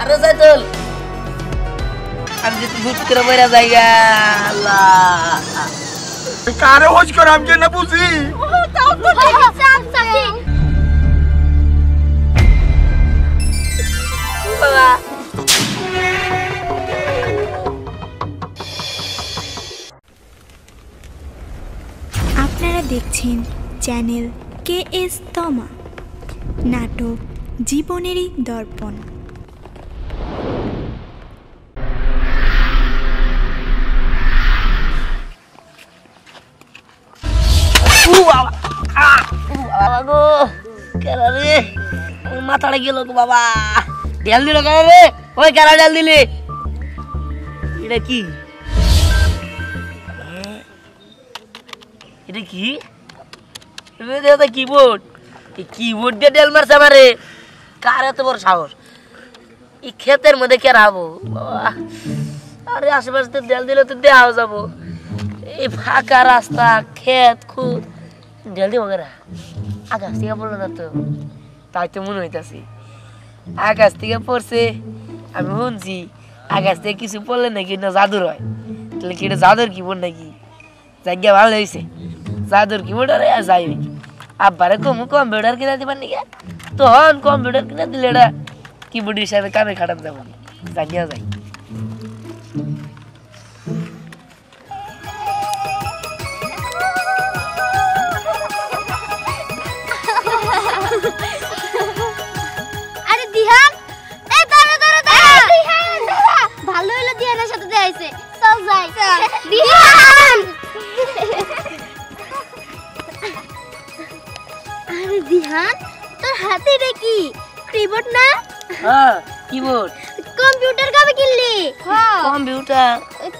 আরও যাই তোল। আমি যদি ভুট করে বেড়া জায়গা আল্লাহ। কারে হোজ করে আমি কেন বুঝি? তাও তো বাবা। আপনারা দেখছেন চ্যানেল কে এস তমা। নাটক জীবনেরই দর্পণ। বাবা গো। মাথাটা গেল গো বাবা। ঢেল দিল কেন রে? ওই কেলা ঢেল দিলি? এটা কি? এটা কি? এটা কিবোর্ড এই কিবোর্ড দিয়ে ডেল মারছে আমারে। কার এত বড় সাহস? এই ক্ষেতের মধ্যে কে রাখব বাবা। আরে আশেপাশে তো ডেল দিলে তো দেওয়া যাব। এই ফাঁকা রাস্তা, ক্ষেত খুদ ঢেল দিব কেরা? আকাশ থেকে পড়ল না তো, তাই তো মনে হইতাছি। আকাশ থেকে পড়ছে, আমি শুনছি, আকাশ থেকে কিছু পড়লে নাকি না জাদুর হয়। তাহলে কি এটা জাদুর কিবোর্ড নাকি? জায়গা ভালো হয়েছে জাদুর কিবোর্ড আরে আর যাই আব্বারে কম কম্পিউটার কিনা দিবার নাকি? তখন কম্পিউটার কিনা দিলে এটা কিবোর্ড হিসাবে কামে খাটাতে যাব। জানিয়া যাই। কি? কিবোর্ড না? হ্যাঁ কিবোর্ড কম্পিউটার কবে কিনলি? কম্পিউটার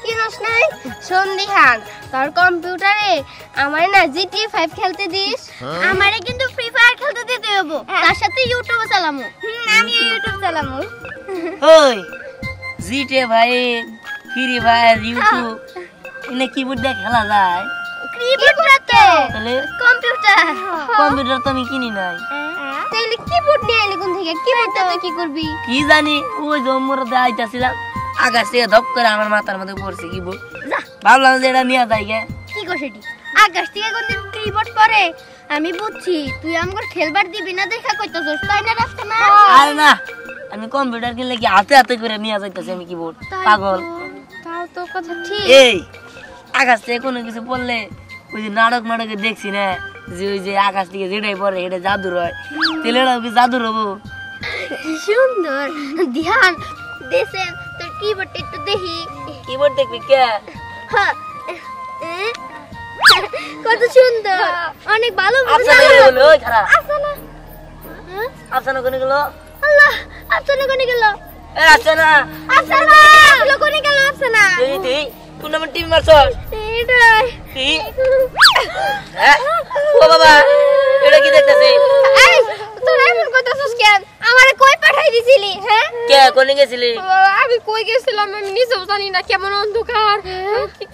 কিনস নাই? শোন দিহান তোর কম্পিউটারে আমারে না জিটিএ 5 খেলতে দিস। আমারে কিন্তু ফ্রি ফায়ার খেলতে দিতে হব। তার সাথে ইউটিউব চালামু। আমি ইউটিউব চালামু। ওই জিটে ভাই ফ্রি ফায়ার ইউটিউব এনে কিবোর্ড দিয়ে খেলা যায়। কিবোর্ড না তো। তাহলে? কম্পিউটার। কম্পিউটার তো আমি কিনি নাই। তাইলে কিবোর্ড নিয়ে এলি কোন থেকে? কিবোর্ডটা তো কি করবি? কি জানি ওই জম্মুরতে আইতাছিলাম আকাশ থেকে ধপ করে আমার মাথার মধ্যে পড়ছে কিবোর্ড ভাবলাম যে এটা নিয়ে যাই গে। কি করছিস আকাশ থেকে কোনদিন কিবোর্ড পরে আমি বুঝছি তুই আমাকে খেলবার দিবি না দেখা কইতাছস তাই না রাস্তা না? আরে না আমি কম্পিউটার কিনলে কি হাতে হাতে করে নিয়ে যাইতেছি আমি কিবোর্ড পাগল। তাও তো কথা ঠিক। এই আকাশ থেকে কোনো কিছু পড়লে ওই যে নাটক নাটকে দেখছি না যে ওই যে আকাশ থেকে যেটাই পরে এটা জাদুর হয়। তাহলে এটা কি জাদুর হব? কি সুন্দর। ধ্যান দেশেন তোর কিবোর্ডটা একটু দেখি। কিবোর্ড দেখবি কে? হ্যাঁ। কত সুন্দর। অনেক ভালো আফসানা। কোনে গেল? ওই খারাপ আফসানা? আফসানা কোনে গেল? আল্লাহ আফসানা কোনে গেল? এ আফসানা। আফসানা! কোনে গেল আফসানা? তুই নাম্বার টিম মারছস। এটাই ও বাবা এটা কি দেখতেছি? এই তোরা এমন করতেছিস কেন? আমারে কই পাঠাই দিছিলি হ্যাঁ? কে কোনে গেছিলি? আমি কই গেছিলাম আমি নিজেও জানি না কেমন অন্ধকার।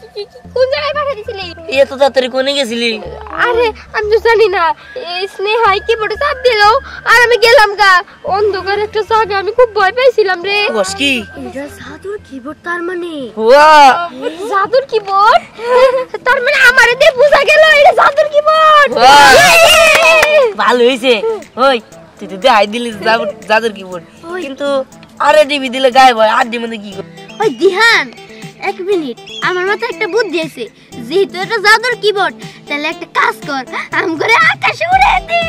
কি- কোন জায়গায় পাঠিয়ে দিছিলি? এত তাড়াতাড়ি কোনে গেছিলি? আরে আমি তো জানি না। এই স্নেহাই কি বড় চাপ দিল আর আমি গেলাম গা। অন্ধকার একটা জায়গা আমি খুব ভয় পাইছিলাম রে। বস কি? এটা জাদুর কিবোর্ড তার মানে? ওয়া জাদুর কিবোর্ড তার মানে আমারে দিয়ে বুঝা গেল এটা জাদুর কিবোর্ড! ভালো হইছে। ওই তুই তো দেখাই দিলি জাদুর- জাদুর কিবোর্ড কিন্তু আরে টিভি দিলে গায়েব হয় আর মধ্যে কি? ওই দিহান এক মিনিট। আমার মাথায় একটা বুদ্ধি আছে। যেহেতু এটা জাদুর কিবোর্ড তাহলে একটা কাজ কর। আম করে আকাশে উড়ে দে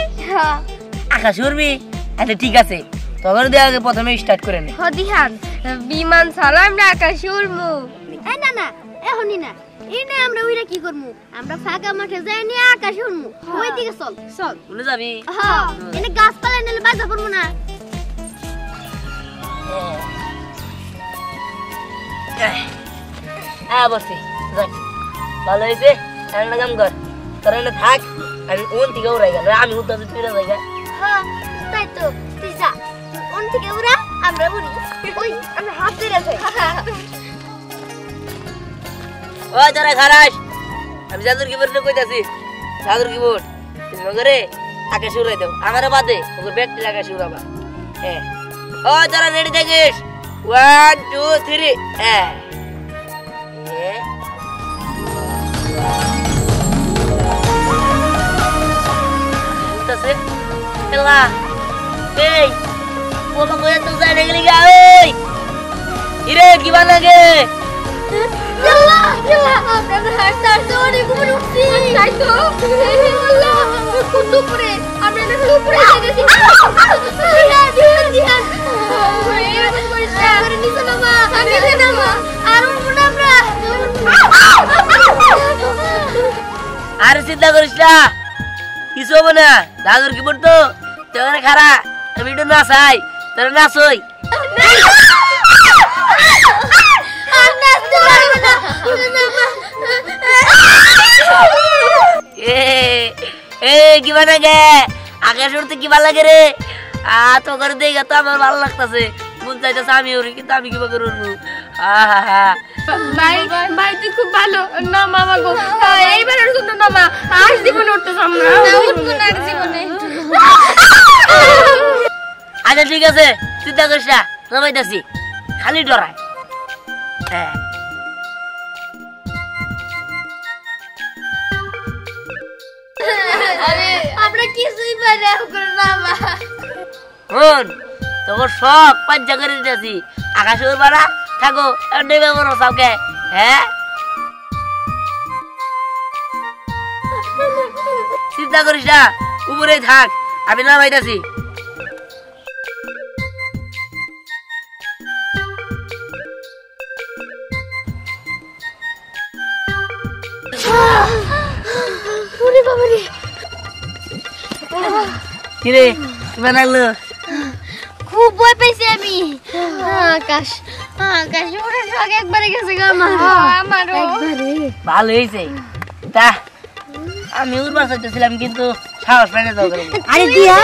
আকাশ উড়বি? আচ্ছা ঠিক আছে। তখন দিয়ে আগে প্রথমে স্টার্ট করে নে। হদিহান বিমান ছাড়া আমরা আকাশে উড়মু। এ না না এখনই না। এই না আমরা উইরা কি করমু? আমরা ফাঁকা মাঠে যাই নিয়ে আকাশে উড়মু। ওই দিকে চল। চল শুনে যাবি? হ্যাঁ এনে গাছপালা নিলে বাজা পড়ব না। হ্যাঁ। বসছি যাই। ভালো হয়েছে কাম কর। তোর এনে থাক আমি ওন থেকে উড়াই গেল? আমি উঠতে তুই উড়ে যাই। হ্যাঁ তাই তো তুই যা। থেকে উড়া আমরা উড়ি ওই আমরা হাত ধরে যাই ওই খারাস, আমি জাদুর কিবোর্ড কইতাছি, জাদুর কিবোর্ড। তুমি করে আকাশে উড়াই দাও, আমার বাদে ওকে ব্যাগটি আকাশে উড়াবা। হ্যাঁ। ও তোরা রেডি থাকিস। ওয়ান টু থ্রি হ্যাঁ। উঠতাছে। এলা। এই ওমা কইয়া তো যায় না গেলি গা ওই ইরে কি ভালো লাগে ইয়াল্লা ইয়াল্লা আমরা হাসতে হাসতে অনেক উপরে উঠছি তাই তো আল্লাহ কত উপরে আমরা না উপরে গেছি দিহান দিহান দিহান এরকম করিস না করে নিচে নামা নিচে নামা আর উঠবো না আমরা আর চিন্তা করিস না কিছু হবে না দাদুর কি বলতো তোর খারা আমি একটু নাচাই তোর নাচই কিবা লাগে আকাশ উড়তে কিবা লাগে রে? আ তো করে দেখে তো আমার ভালো লাগতাছে। মন চাইতেছে আমি উড়ি কিন্তু আমি কিবা করে হা ভাই ভাই তুই খুব ভালো। না মামা গো এইবারের জন্য না মা আর জীবনে উঠতে সামনে উঠবো না জীবনে। আচ্ছা ঠিক আছে চিন্তা করিস না নামাইতাছি খালি ডরায়। হ্যাঁ। আমরা কিছুই পাই না তোর সব পাঞ্জা করে দিতেছি। আকাশে উড়বা থাকো আর নেবে বড় সবকে। হ্যাঁ? চিন্তা করিস না উপরেই থাক আমি নামাইতাছি। কিরে লাগল খুব ভয় পেয়েছি আমি। আকাশ। আকাশ ওরা সব একবারে গেছে গো আমার। আমারও। একবারে। ভালো হয়েছে তা আমি উড়বার চাইতেছিলাম কিন্তু সাহস পাই না আরে দিয়া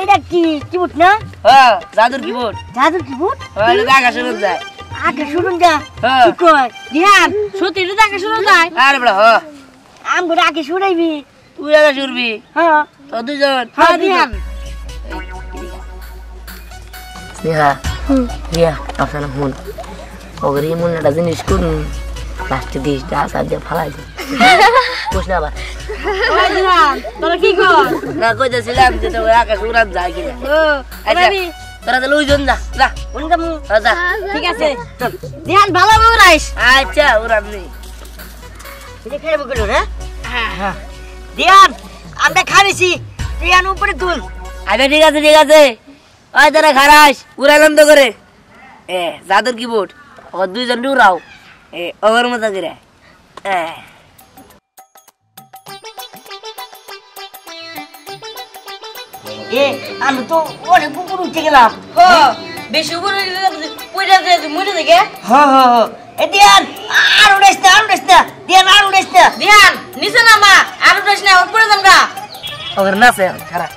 এটা কি কিবুট না? হ্যাঁ জাদুর কিবোর্ড জাদুর কিবুট হ্যাঁ এটা আকাশে উড়ে যায়। আগে শুনুন যা হ্যাঁ। কি কয়? দিয়ান সত্যি এটা আগে শুনুন যায়। আরে বড় হ্যাঁ। আগে শুনাইবি তুই আকাশে উড়বি? হ্যাঁ। দুজন হ্যাঁ দিয়ান স্নেহা রিয়া আপনার ওগরি একটা জিনিস করুন। লাস্টে দিস দিয়ে ফালাই না আবার। তোরা কি কর? না কইতেছিলাম যে তোর আকাশ উড়ান যায় কিনা। আচ্ছা তোরা তাহলে ওই জন যা। যা উনকা যা। ঠিক আছে। চল দিয়ান ভালো রাইস। আচ্ছা উড়ান নেই হ্যাঁ? দিয়ান আমরা খাইছি। দিয়ান উপরে তুল আচ্ছা ঠিক আছে ঠিক আছে। ওই তোরা খারাস উড়ালাম তো করে। এ জাদুর কিবোর্ড। ও দুইজন উড়াও এ ওর মতো করে। হ্যাঁ এ আমি তো অনেক উপর উঠে গেলাম। বেশি উপরে পয়সা মরে থেকে হ্যাঁ হ্যাঁ হ্যাঁ। এ দিয়ান। আর উড়াইস না আর উড়াইস না দিয়ান আর উড়াইস না ধ্যান নিচে নামা আর উঠাস না উপরে যান গা ওর নাচে খারাপ।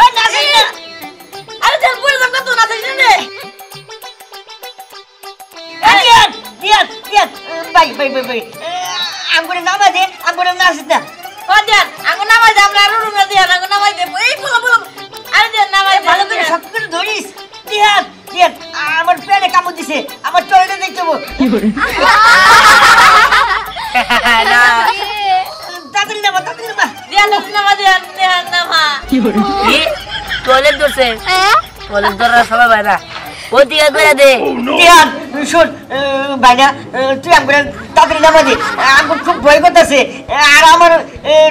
ওই নাচিস না। আরে যান উপরে যান গা তো নাচিস না এ দিয়ান দিয়ান দিয়ান। ভাই ভাই ভাই ভাই। আমগুলো নামা দে আমগুলো নাচিস না। ও ধ্যান আঙ্গু নামাই দে আমরা আর উড়ুম না নামাই দে। এই বলো বলো। আরে নামাই ভালো করে সব করে ধরিস। দিয়ান দিয়ান আমার পেটে কামড় দিছে আমার টয়লেটে দেখতে হব না। তাড়াতাড়ি নামা তাড়াতাড়ি নামা। ধ্যান নামা ধ্যান ধ্যান নামা। কি টয়লেট ধরছে? টয়লেট ধরার সবাই ভাই না। করে দে। দিয়ান শোন ভাইনা তুই আমগুলো তাড়াতাড়ি নামা দে। আমার খুব ভয় করতেছে আর আমার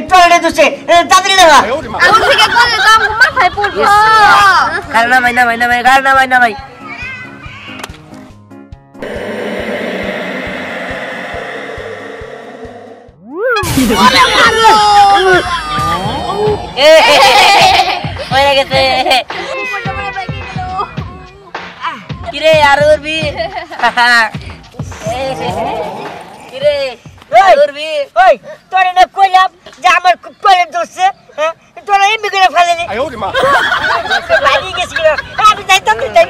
টয়লেটে ধরছে তাড়াতাড়ি নামা। আগুন থেকে পড়লে তো আমার মাথায় পড়ব। কার নামাই নামাই নামাই কার নামাই নামাই। এ, হয়ে গেছে। কিরে আর উড়বি কিরে উড়বি ওই তোরে না কইলাম যে আমার কইলে দোষে হ্যাঁ? তোরা এমনি করে ফেলেনি বাইরে গেছি আমি যাইতাম তো তাই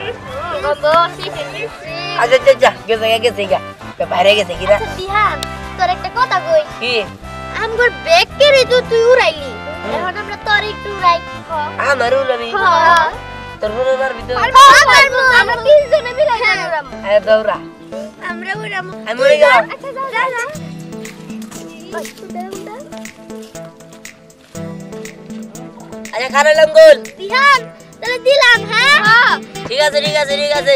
আচ্ছা আচ্ছা আচ্ছা গেছে গা, গেছে গা। বাইরে গেছে কিরা বিহান তোর একটা কথা কই? কি? আমগর ব্যাগ কেড়ে তো তুই উড়াইলি। এখন আমরা তোর একটু উড়াই আমার উড়বি? তোর মারবি তো আমরা তিনজনে মিলে দৌড়াবো হ্যাঁ দৌড়া। আমরা উড়াবো। আমি উড়ে গেলাম আচ্ছা যাও যাও যাও আচ্ছা খারাইলাম গোল। দিহান তাহলে দিলাম হ্যাঁ? ঠিক আছে ঠিক আছে ঠিক আছে।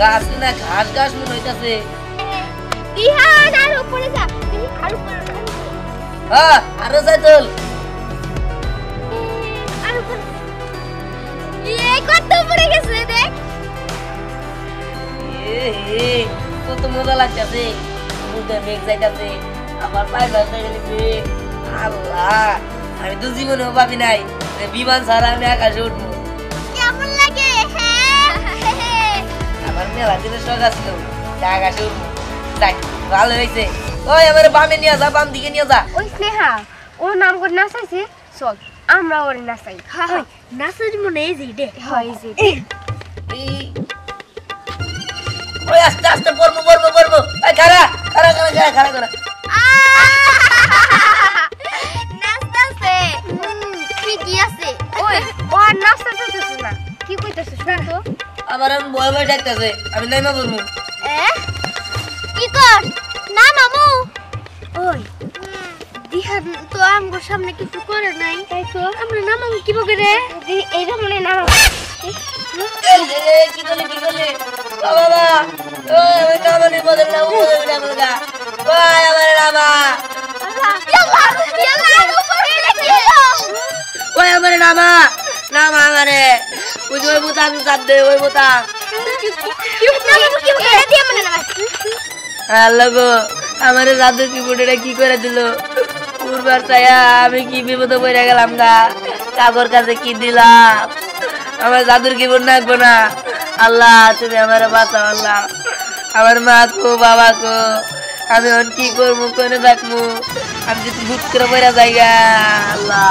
গাছ না ঘাস ঘাস মনে হইতাছে। দিহান আর উপরে যা আর উপরে হ্যাঁ আরও যাই চল আর উপরে ইয়ে কত উপরে গেছে দেখ। এ হে, কত মজা লাগতেছে। মুখে মেঘ যাইতাছে। আমার পায়ে ধরতে গেছে আল্লাহ আমি তো জীবনেও ভাবি নাই বিমান ছাড়া আমি আকাশে উঠবো। আমার মেলা দিনের শখ আসছিল যে আকাশে উঠবো। ভালো হয়েছে। ওই আমার বামে নিয়ে যা বাম দিকে নিয়ে যা। ওই স্নেহা ও নাম করে নাচাইছে। চল আমরা ওরে নাচাই। হয় নাচার মনে এই যে দে হয় যে এই, ওই আস্তে আস্তে পড়ব পড়ব পড়ব। এই খারা খারা খারা খারা খারা খারা ভয় ভয় ডাকতেছে আমি নাইমা এ? কি কর? না মামু। ওই। দিহান তো আমগো সামনে কিছু করে নাই। তাই তো। আমরা নামাবো কি বকে রে? মনে এই যে, এই, কি করলি কি করলি বাবা ওই কামানি বদল না। ও বদল না বলগা ওই আমার লেগে ওই আমার। ওই যে ওই বোতা আমি চাপ দে ওই বোতা আল্লাহ গো, আমার জাদু কি বুড়িটা কি করে দিল? পূর্বার চায়া আমি কি বিপদে পড়ে গেলাম গা? কাকর কাছে কি দিলাম? আমার জাদুর কি বোন নাকবো না। আল্লাহ, তুমি আমার বাঁচাও, আল্লাহ। আমার মা কো বাবা কো আমি এখন কি করব, কোনে থাকব? আমি যদি ভুট করে পড়ে যাই গা, আল্লাহ।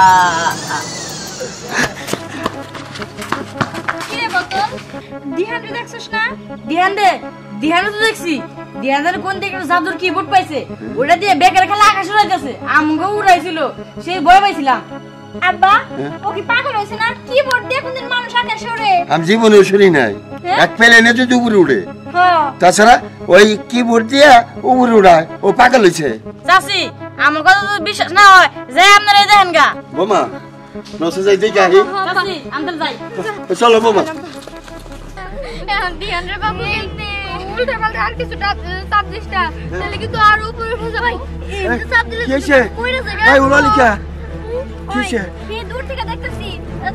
দিহান রে দেখছিস না? দিহান দিহানও তো দেখছি। দিহানের কোন একটা জাদুর কিবোর্ড পাইছে ওটা দিয়ে বেকার খেলা আকাশ উড়াইতেছে আমগো উড়াইছিল সেই ভয় পাইছিলাম। আব্বা ও কি পাগল হয়েছে না? কিবোর্ড দিয়ে কোনদিন মানুষ আকাশে উড়ে আমি জীবনে শুনি নাই। এক প্লেনে যদি উপরে উড়ে। হ্যাঁ তাছাড়া ওই কিবোর্ড দিয়া উপরে উড়ায় ও পাগল হয়েছে চাচি আমার কথা তো বিশ্বাস না হয় যে আপনারা এই দেখেন গা। বোমা নসে যাই দেখে আহি চাচি আমরা যাই। চলো বোমা। দিহান রে বাবু উল্টা পাল্টা আর কিছু চাপ দিস না। তাহলে কিন্তু আর উপরে উঠে চাপ দিলে কি দূর থেকে দেখতেছি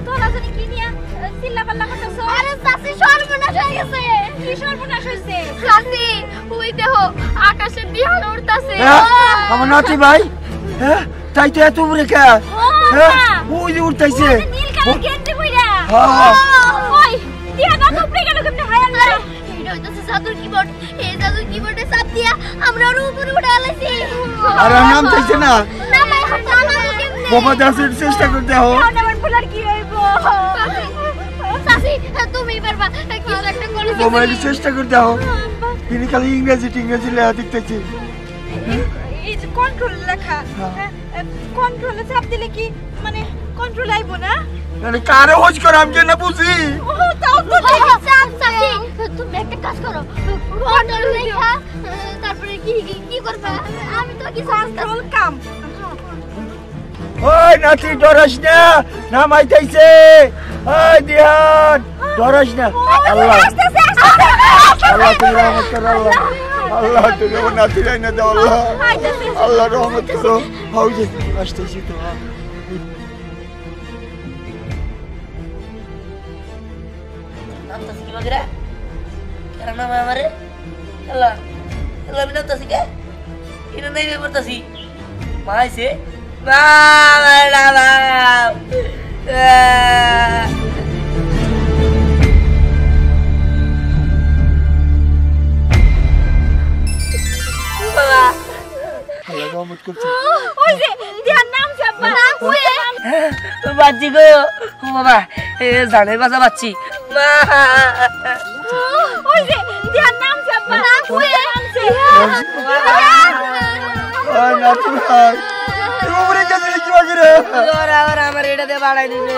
তোরা জানি কি নিয়া চিল্লা পাল্লা করতেছ। আরে চাচি সর্বনাশ হয়ে গেছে। কি সর্বনাশ হইছে চাচি ওই দেহ আকাশে বিহান উড়তাছে। আমার নাতি ভাই হ্যাঁ তাই তো এত উপরে কে? হ্যাঁ ওই যে উঠতেছে নীল কালার গেঞ্জি কইরা হ্যাঁ। ওই দিয়া না উপরে গেল কেমনে হায় হইতাছে জাদুর কিবোর্ড এই জাদুর কিবোর্ডে চাপ দিয়া আমরা ওর উপরে উঠে আলাইছি। আর আর নাম চাইছে না? নামাই নামাবো কেমনে? বাবা দাসের চেষ্টা করতে হো আমার ফুলার কি হইব? চাচি তুমি পারবা। কিছু একটা করে বাবা চেষ্টা করতে হো তিনি খালি ইংরেজি টিংরেজি লেখা দেখতেছি। এই যে কন্ট্রোল লেখা। কন্ট্রোলে চাপ দিলে কি মানে কন্ট্রোল আইবো না? কারে হোজ করে, আমি কেন বুঝি? তুমি একটা কাজ করো কন্ট্রোল লেখা তারপরে কি কি- কি করবা আমি তো কিছু কন্ট্রোল কাম ওই নাতি ডরাস না? নামাইতেছে। ওই দিহান ডরাস না? আল্লাহ। আল্লাহ তুমি রহমত করো, আল্লাহ। আল্লাহ তুমি আমার নাতি রাই দাও, আল্লাহ। আল্লাহ রহমত করো। হাউজে আসতেছি তো। ಮಿನಂತಸಿಗೆ ಮಗರ ಕರಣ ಮಾಮರೆ ಎಲ್ಲ ಎಲ್ಲ ಮಿನಂತಸಿಗೆ ಇನ್ನು ನೈವೇ mama ಮಾಯ್ಸೆ ಮಾಮರ ಮಾಮ Muhammad Kursi. Oh, dia nam siapa? Nam gue. Baci gue. Mama, eh, zane bahasa baci. মা ওই যে দিহান নামছে আব্বা। ওই নামছে ওই ভাই তুমি উপরে গেছে কি বাকি রে? জ্বর আবার আমার এটা দিয়ে বাড়াই দিবে।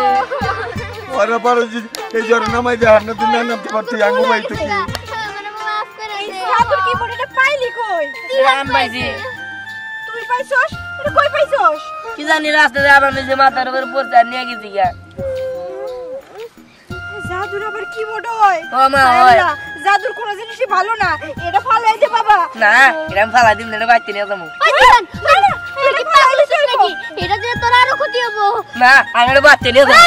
ওরা পারো এই জ্বর নামাই দে না তুই নামতে পারতি আঙ্গু ভাই তো কি মাফ করে দে। জাদুর কিবোর্ড এটা পাইলি কই? আমি পাইছি। তুই পাইছস? কই পাইছস? কি জানি রাস্তাতে আবার নিজে মাথার উপর পড়ছে আর নিয়ে গেছি গা জাদুর আবার কিবোর্ড হয়? ও মা হয়। জাদুর কোনো জিনিসই ভালো না। এটা ভালো এই বাবা। না এরকম ফালা দিম না বাইতে নিয়ে যাব। এটা কি দিয়ে তোর আরও ক্ষতি হব। না আমার বাচ্চা নিয়ে যাব।